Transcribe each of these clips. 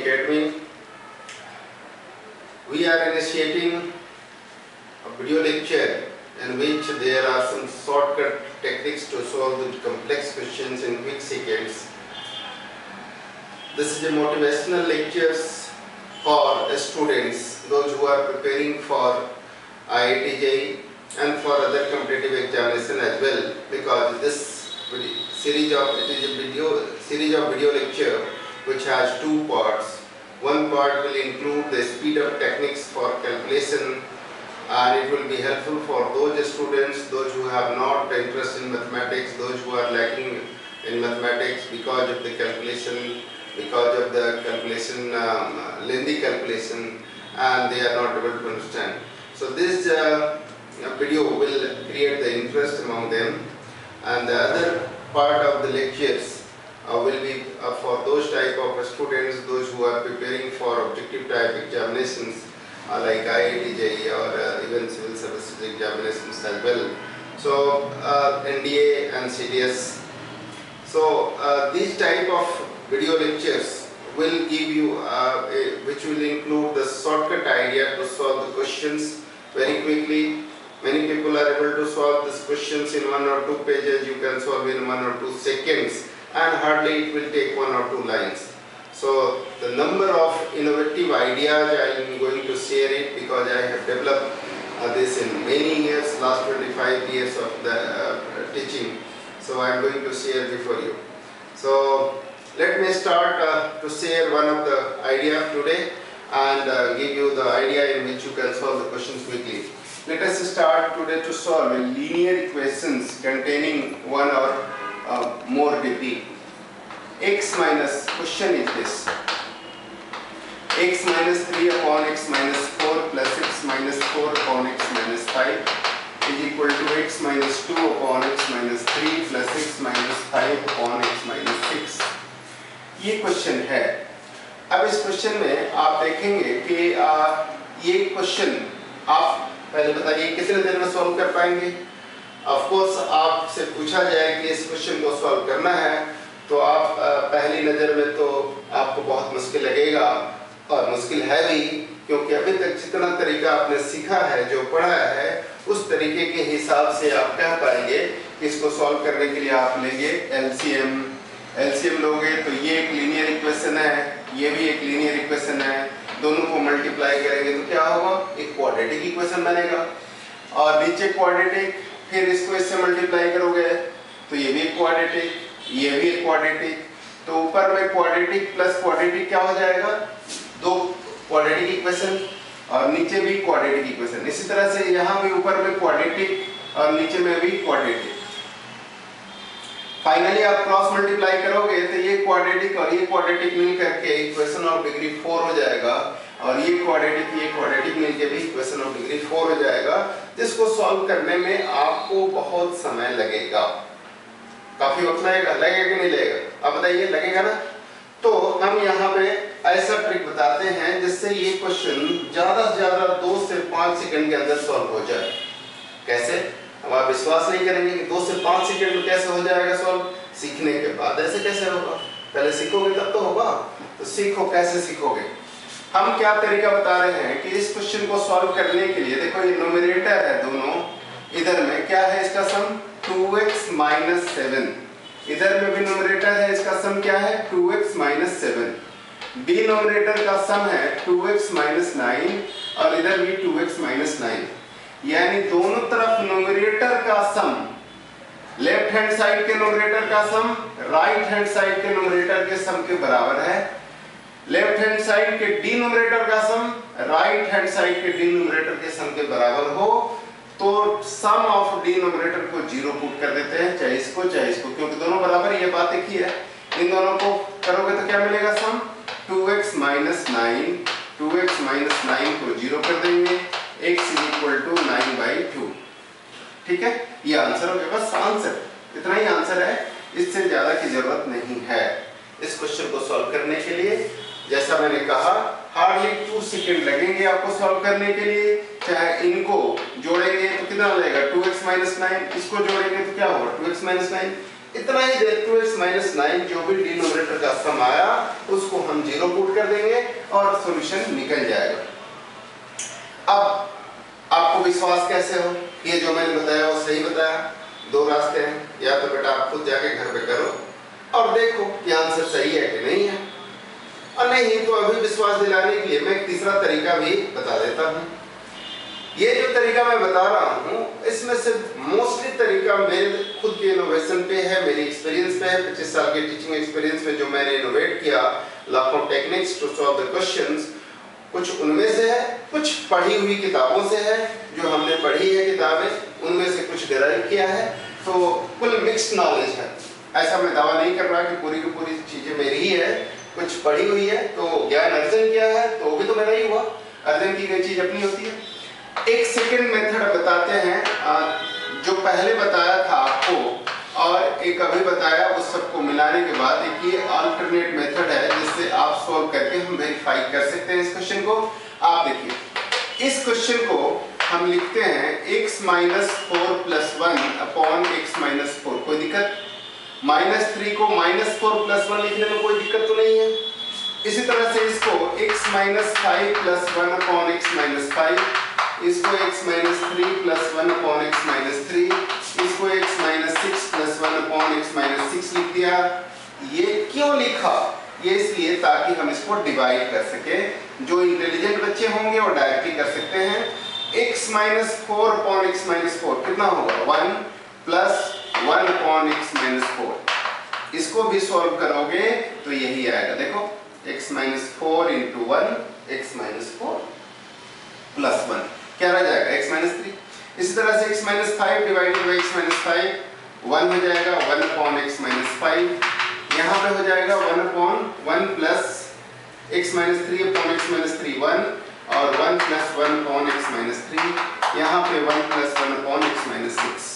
Academy. We are initiating a video lecture in which there are some shortcut techniques to solve the complex questions in quick seconds. This is a motivational lectures for students, those who are preparing for IIT and for other competitive examination as well because this series of it is a video series of video lecture which has two parts. One part will include the speed up techniques for calculation and it will be helpful for those students, those who have not interest in mathematics, those who are lacking in mathematics because of the calculation, because of the calculation, um, lengthy calculation and they are not able to understand. So this uh, video will create the interest among them and the other part of the lectures uh, will be uh, for those type of students, those who are preparing for objective type examinations uh, like IIT JEE or uh, even civil services examinations as well. So uh, NDA and CDS. So uh, these type of video lectures will give you, a, which will include the shortcut idea to solve the questions very quickly. Many people are able to solve these questions in one or two pages. You can solve in one or two seconds and hardly it will take one or two lines. So the number of innovative ideas I am going to share it because I have developed uh, this in many years, last 25 years of the uh, teaching. So I am going to share before you. So let me start uh, to share one of the idea today and uh, give you the idea in which you can solve the questions quickly. Let us start today to solve linear equations containing one or uh, more degree. x minus, question is this. x minus 3 upon x minus 4 plus x minus 4 upon x minus 5 is equal to x minus 2 upon x minus 3 plus x minus 5 upon x minus 6. ये question है अब इस question में आप देखेंगे कि ये question आप पहले बताइए कितने देर में सॉल्व कर पाएँगे ऑफ़ कोर्स आपसे पूछा जाए कि इस क्वेश्चन को सॉल्व करना है तो आप पहली नज़र में तो आपको बहुत मुश्किल लगेगा और मुश्किल है भी, क्योंकि अभी तक जितना तरीका आपने सीखा है, जो पढ़ा है, उस तरीके के हिसाब से आप कह पाएँगे इसको सॉल्व करने के लिए आप लेंगे एलसीएम एलसीएम लोगे तो ये एक लीनियर इक्वेशन है, ये भी एक लीनियर इक्वेशन है, दोनों को मल्टीप्लाई करेंगे तो क्या होगा? एक क्वाड्रेटिक इक्वेशन बनेगा। और नीचे क्वाड्रेटिक फिर इसको इससे मल्टीप्लाई करोगे तो ये भी क्वाड्रेटिक ये भी क्वाड्रेटिक तो ऊपर में क्वाड्रेटिक प्लस क्वाड्रेटिक क्या हो जाएगा? दो क्वाड्रेटिक इक्वेशन और नीचे भी क्वाड्रेटिक इक्वेशन इसी तरह से यहाँ भी ऊपर में क्वाड्रेटिक और नीचे में भी क्वाड्रेटिक फाइनली आप क्रॉस मल्टीप्लाई करोगे तो ये क्वाड्रेटिक और ये क्वाड्रेटिक मिल करके इक्वेशन ऑफ़ डिग्री फोर हो जाएगा। और ये क्वाड्रेटिक ये क्वाड्रेटिक मिलके भी इक्वेशन ऑफ़ डिग्री फोर हो जाएगा। जिसको सॉल्व करने में आपको बहुत समय लगेगा। काफ़ी वक्त लगेगा? लगेगा कि नहीं लगेगा? आप बताइए, लगेगा ना? तो हम यहाँ पे ऐसा ट्रिक बताते हैं जिससे ये क्वेश्चन ज़्यादा से ज़्यादा दो से पाँच सेकंड के अंदर सॉल्व हो जाए। कैसे? अब आप विश्वास नहीं करेंगे कि दो से पाँच सेकंड में कैसे हो जाएगा सॉल्व सीखने के बाद ऐसे कैसे होगा? पहले सीखोगे तब तो होगा। तो सीखो, कैसे सीखोगे? हम क्या तरीका बता रहे हैं कि इस क्वेश्चन को सॉल्व करने के लिए, देखो ये नोमिनेटर है दोनों, इधर में क्या है इसका सम 2x माइनस सेवन इधर में भी नोमिनेटर है, इसका सम क्या है? 2x minus seven denominator का सम है 2x माइनस नाइन और इधर भी 2x माइनस नाइन यानी दोनों तरफ़ नोमिनेटर का सम लेफ़्ट हैंड साइड के नोमिनेटर का सम राइट हैंड साइड के नोमिनेटर के सम के बराबर है। लेफ़्ट हैंड साइड के डिनोमिनेटर का सम, राइट हैंड साइड के डिनोमिनेटर के सम के बराबर हो तो सम ऑफ़ डिनोमिनेटर को ज़ीरो पुट कर देते हैं, चाहे इसको चाहे इसको, क्योंकि दोनों बराबर ये बात एक ही है। इन दोनों को करोगे तो क्या मिलेगा sum? 2x x minus nine, two x minus nine को ज़ीरो कर देंगे x is equal to nine by two. ठीक है? ये आंसर हो गया, बस आंसर। इतना ही आंसर है, इससे ज़्यादा की ज़रूरत नहीं है। इस क्वेश्चन को सॉल्व करने के लिए। जैसा मैंने कहा हार्डली टू सेकेंड लगेंगे आपको सॉल्व करने के लिए। चाहे इनको जोड़ेंगे तो कितना लगेगा टू एक्स माइनस नाइन इसको जोड़ेंगे तो क्या होगा? टू एक्स माइनस नाइन इतना ही there two x minus nine जो भी डिनोमिनेटर का सम आया, उसको हम ज़ीरो पुट कर देंगे और सॉल्यूशन निकल जाएगा। अब आपको विश्वास कैसे हो? ये जो मैंने बताया वो सही बताया। दो रास्ते हैं। या तो बेटा आप खुद जाके घर पे करो देखो कि आंसर सही है कि नहीं है। और नहीं तो अभी विश्वास दिलाने के लिए मैं एक तीसरा तरीका भी बता देता हूँ। ये जो तरीका मैं बता रहा हूँ, इसमें से मोस्टली तरीका मेरे खुद के इनोवेशन पे है, मेरी एक्सपीरियंस पे है। पच्चीस साल के टीचिंग एक्सपीरियंस में जो मैंने इनोवेट किया लाखों techniques to solve the questions कुछ उनमें से है, कुछ पढ़ी हुई किताबों से है, जो हमने पढ़ी है किताबें, उनमें से कुछ डिराइव किया है। तो कुल मिक्स्ड नॉलेज है। ऐसा मैं दावा नहीं कर रहा कि पूरी की पूरी चीज़ें मेरी ही है, कुछ पढ़ी हुई है तो ज्ञान अर्जन किया है तो भी तो मेरा ही हुआ। अर्जन की गई चीज़ अपनी होती है। एक सेकेंड मेथड बताते हैं। जो पहले बताया था आपको, और एक अभी बताया उस सबको मिलाने के बाद एक ये अल्टरनेट मेथड है, जिससे आप सॉल्व करके हम वेरीफाई कर सकते हैं इस क्वेश्चन को। आप देखिए, इस क्वेश्चन को हम लिखते हैं, x minus four plus one upon x minus four कोई दिक्कत? माइनस थ्री को माइनस फोर प्लस वन लिखने में कोई दिक्कत तो नहीं है। इसी तरह से इसको x minus five plus one upon x minus five, इसको x minus three plus one upon x minus three, इसको x minus six plus one upon x minus six लिख दिया। ये क्यों लिखा? ये इसलिए ताकि हम इसको डिवाइड कर सके। जो इंटेलिजेंट बच्चे होंगे वो डायरेक्टली कर सकते हैं। x minus four upon x minus four कितना होगा? One plus one upon x minus four इसको भी सॉल्व करोगे तो यही आएगा देखो x minus four into one x minus four plus one क्या रह जाएगा x माइनस थ्री इसी तरह से x minus five divided by x minus five one हो जाएगा one upon x minus five यहाँ पे हो जाएगा one upon one plus x minus three upon x minus three one और one plus one upon x minus three यहाँ पे one plus one upon x minus six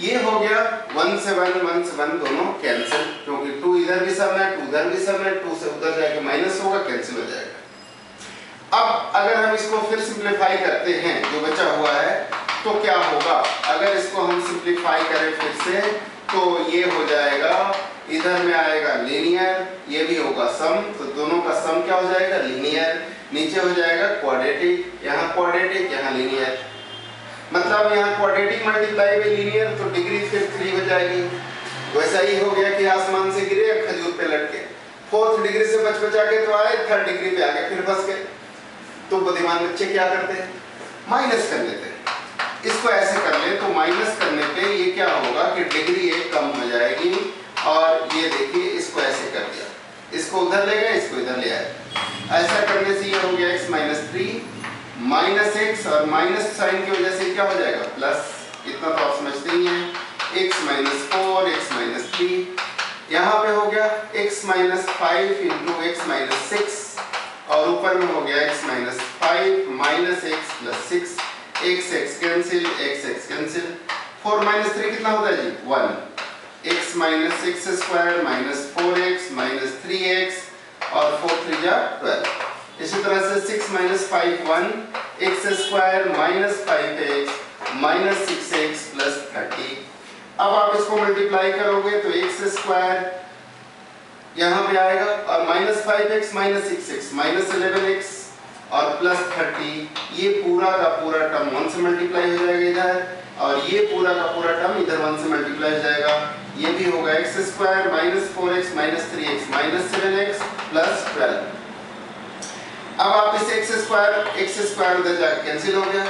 ये हो गया वन से वन वन से वन दोनों कैंसिल क्योंकि टू इधर भी सम है टू उधर भी सम है टू से उधर जाके माइनस होगा कैंसिल हो जाएगा। अब अगर हम इसको फिर सिंप्लीफाई करते हैं, जो बचा हुआ है तो क्या होगा? अगर इसको हम सिंप्लीफाई करें फिर से तो ये हो जाएगा, इधर में आएगा लीनियर ये भी होगा सम तो दोनों का सम क्या हो जाएगा? लीनियर नीचे हो जाएगा क्वाड्रेटिक यहाँ क्वाड्रेटिक यहाँ लीनियर मतलब यहाँ क्वाड्रेटिक मल्टीप्लाई बाई लीनियर तो डिग्री फिर थ्री हो जाएगी। वैसा ही हो गया कि आसमान से गिरे खजूर पे लटके। फोर्थ डिग्री से बच बचा के तो आए थर्ड डिग्री पे आके फिर फंस गए। तो बुद्धिमान बच्चे क्या करते हैं? माइनस कर लेते हैं। इसको ऐसे कर ले तो माइनस करने पे ये क्या होगा कि डिग्री एक कम हो जाएगी और ये देखिए इसको ऐसे कर दिया। इसको उधर ले गए, इसको इधर ले आए। ऐसा करने से ये हो गया x minus three minus x और माइनस साइन की वजह से क्या हो जाएगा? प्लस, इतना तो आप समझते ही हैं। x minus four, x minus three. यहाँ पे हो गया x minus five into x minus six. और ऊपर में हो गया x minus five minus x plus six. X x cancel, x x cancel. Four minus three कितना होता है जी? One. X minus six square minus four x minus three x. और four three जा ट्वेल्व। इसी तरह से six minus five one x square minus five x minus six x plus thirty अब आप इसको मल्टीप्लाई करोगे तो एक्स स्क्वायर यहाँ पे आएगा, और minus five x minus six x minus eleven x और प्लस थर्टी ये पूरा का पूरा टर्म वन से मल्टीप्लाई हो जाएगा इधर, और ये पूरा का पूरा टर्म इधर वन से मल्टीप्लाई हो जाएगा। ये भी होगा x square minus four x minus three x minus seven x plus twelve अब आप इस एक्स स्क्वायर एक्स स्क्वायर उधर जाके कैंसिल हो गया।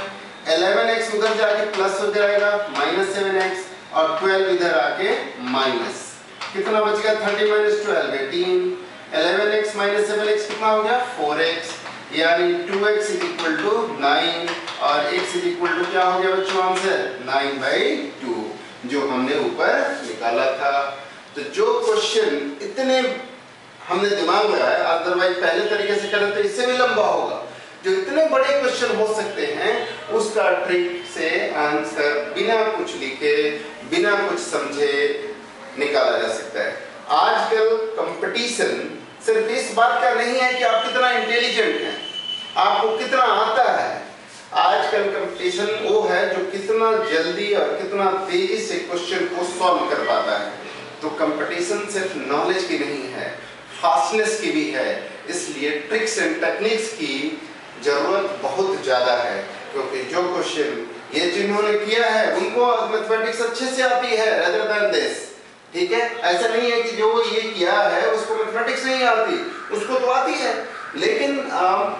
एलेवन एक्स उधर जाके प्लस हो जाएगा माइनस सेवन और ट्वेल्व इधर आके माइनस कितना बच गया? Thirty minus twelve eighteen eleven x minus seven x कितना हो गया? फोर एक्स यानी two x is equal to nine और एक्स इज़ इक्वल टू क्या हो गया बच्चों आंसर? नाइन बाई टू जो हमने ऊपर निकाला था। तो जो क्वेश्चन इतने हमने दिमाग लगाया अदरवाइज़ पहले तरीके से करें तो इससे भी लंबा होगा। जो इतने बड़े क्वेश्चन हो सकते हैं, उसका ट्रिक से आंसर बिना कुछ लिखे, बिना कुछ समझे निकाला जा सकता है। आजकल कंपटीशन सिर्फ़ इस बात का नहीं है कि आप कितना इंटेलिजेंट हैं, आपको कितना आता है। आजकल कंपटीशन वो है जो कितना जल्दी और कितना तेज़ी से क्वेश्चन को सॉल्व कर पाता है। तो कंपटीशन सिर्फ़ नॉलेज की नहीं है फास्टनेस की भी है। इसलिए ट्रिक्स एंड टेक्निक्स की ज़रूरत बहुत ज़्यादा है क्योंकि जो क्वेश्चन ये जिन्होंने किया है उनको मैथमेटिक्स अच्छे से आती है रेदर देन दिस ठीक है? ऐसा नहीं है कि जो ये किया है उसको मैथमेटिक्स नहीं आती। उसको तो आती है। लेकिन आ,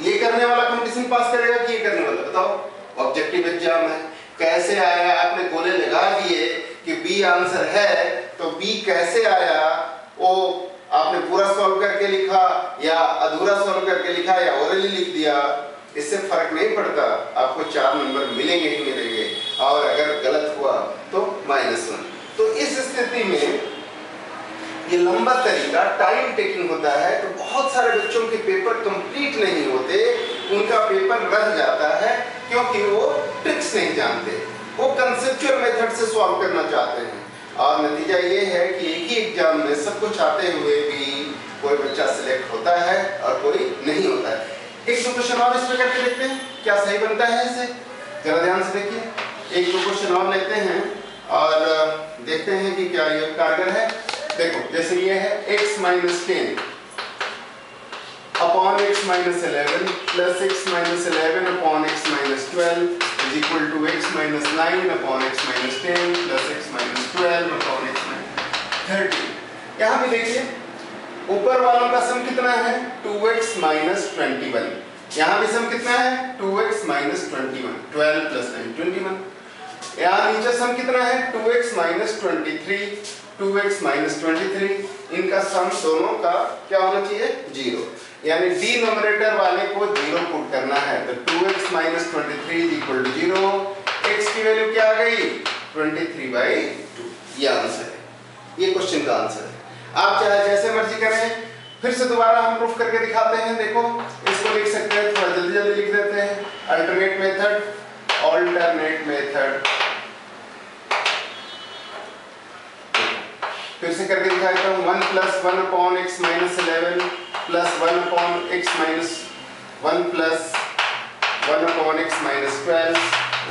ये करने वाला कंपटीशन पास करेगा कि ये करने वाला? बताओ। ऑब्जेक्टिव एग्ज़ाम है। कैसे आया? आपने गोले लगा दिए कि बी आंसर है तो बी कैसे आया? वो आपने पूरा सॉल्व करके लिखा, या अधूरा सॉल्व करके लिखा, या ओरली लिख दिया, इससे फ़र्क नहीं पड़ता। आपको चार नंबर मिलेंगे ही मिलेंगे और अगर गलत हुआ तो माइनस वन तो इस स्थिति में ये लंबा तरीका टाइम टेकिंग होता है तो बहुत सारे बच्चों के पेपर कंप्लीट नहीं होते। उनका पेपर रह जाता है, क्योंकि वो ट्रिक्स नहीं जानते। वो कंसेप्चुअल मेथड से सॉल्व करना चाहते हैं। और नतीजा ये है कि एक ही एग्ज़ाम में सब कुछ आते हुए भी कोई बच्चा सिलेक्ट होता है और कोई नहीं होता है। एक दो क्वेश्चन और इसमें करके देखते हैं, क्या सही बनता है इसे? जरा ध्यान से देखिए। एक दो क्वेश्चन और लेते हैं और देखते हैं कि क्या ये कारगर है। देखो, जैसे ये है, x minus ten upon x minus eleven plus x minus eleven upon x minus twelve is equal to x minus nine upon x minus ten plus x minus twelve upon x minus thirty यहाँ भी देखिए, ऊपर वालों का सम कितना है? 2x minus twenty one यहाँ भी सम कितना है? 2x minus twenty one twelve plus nine twenty one यहाँ नीचे सम कितना है? 2x minus twenty three two x minus twenty three इनका सम दोनों का क्या होना चाहिए? ज़ीरो यानी डी नोमिनेटर वाले को ज़ीरो पुट करना है। तो two x minus twenty zero x की वैल्यू क्या आ गई? ट्वेंटी थ्री बाई टू ये आंसर है। ये क्वेश्चन का आंसर है। आप चाहे जैसे मर्ज़ी करें। फिर से दोबारा हम प्रूफ करके दिखाते हैं। देखो, इसको लिख सकते हैं। थोड़ा जल्दी जल्दी लिख देते हैं। अल्टरनेट मेथड ऑल्टरनेट मेथड फिर से करके दिखा देता हूँ। One plus one upon x minus eleven plus one upon x minus one plus one upon x minus twelve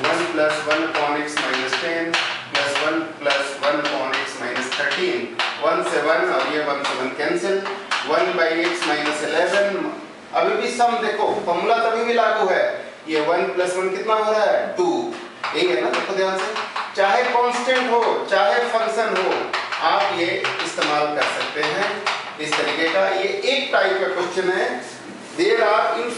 one plus one upon x minus ten plus one plus one upon x minus thirteen one से one और ये one से one cancel one by x minus eleven अभी भी सम देखो formula तभी भी लागू है। ये वन प्लस वन कितना हो रहा है? टू यही है ना देखो ध्यान से? चाहे कांस्टेंट हो, चाहे फ़ंक्शन हो, आप ये इस्तेमाल कर सकते हैं। इस तरीके का ये एक टाइप का क्वेश्चन है। There are in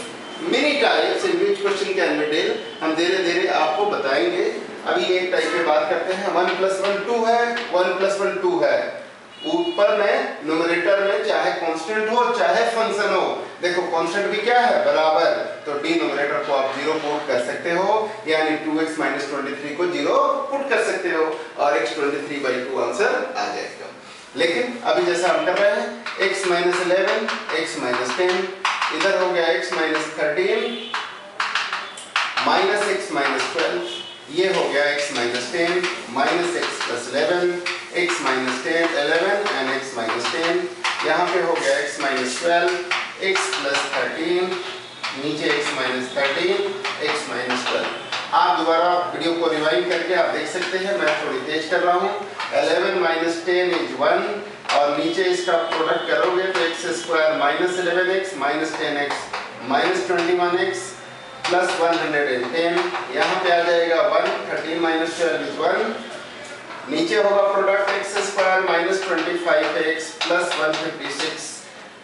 many types in which question can be deal हम धीरे धीरे आपको बताएँगे। अभी एक टाइप पे बात करते हैं। वन प्लस वन टू है। वन प्लस वन टू है। ऊपर में न्यूमरेटर में चाहे कांस्टेंट हो, चाहे फ़ंक्शन हो, देखो कांस्टेंट भी क्या है? बराबर। तो डी न्यूमरेटर को आप ज़ीरो पुट कर सकते हो। यानी 2x एक्स माइनस ट्वेंटी को ज़ीरो पुट कर सकते हो। और x 23 three by two answer आ जाएगा। लेकिन अभी जैसा हम कर रहे हैं x minus eleven x minus ten इधर हो गया x minus thirteen minus x minus twelve ये हो गया x minus ten minus x plus eleven x minus ten eleven and x minus ten यहाँ पे हो गया x minus twelve x plus thirteen नीचे x minus thirteen x minus twelve आप दोबारा वीडियो को रिवाइंड करके आप देख सकते हैं, मैं थोड़ी तेज कर रहा हूँ। Eleven minus ten is one और नीचे इसका प्रोडक्ट करोगे तो x square minus eleven x minus ten x minus twenty one x plus one hundred and ten यहाँ पे आ जाएगा one thirteen minus twelve is one नीचे होगा product x square minus twenty five x plus one fifty six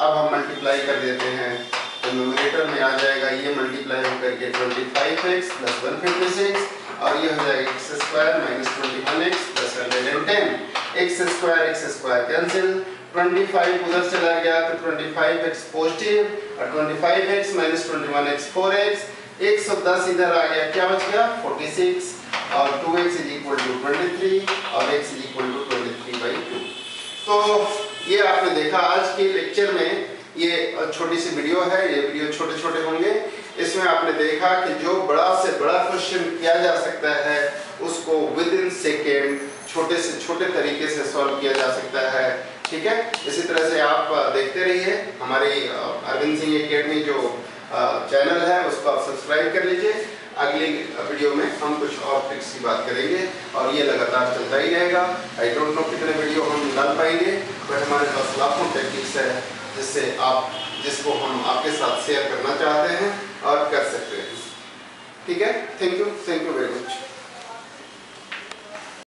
अब हम multiply कर देते हैं। तो नोमिनेटर में आ जाएगा ये मल्टीप्लाई होकर के twenty five x plus one fifty six और ये हो जाएगा x square minus twenty one x plus hundred and ten x square x square cancel 25 उधर चला गया तो 25x पॉजिटिव और 25x minus twenty four x एक सौ दस इधर आ गया, क्या बच गया? 46 और 2x इज़ इक्वल टू 23 और x is equal to 23 by two तो ये आपने देखा आज के लेक्चर में ये छोटी सी वीडियो है, ये वीडियो छोटे छोटे होंगे। इसमें आपने देखा कि जो बड़ा से बड़ा क्वेश्चन किया जा सकता है, उसको विद इन सेकेंड छोटे से छोटे तरीके से सॉल्व किया जा सकता है। ठीक है? इसी तरह से आप देखते रहिए। हमारी अरविंद सिंह अकेडमी जो चैनल है, उसको आप सब्सक्राइब कर लीजिए। अगली वीडियो में हम कुछ और ट्रिक्स की बात करेंगे और ये लगातार चलता ही रहेगा। आई डोंट नो कितने वीडियो हम डाल पाएँगे बट हमारे पास लाखों टेक्निक्स है। जिससे आप, जिसको हम आपके साथ शेयर करना चाहते हैं और कर सकते हैं। ठीक है? Thank you thank you very much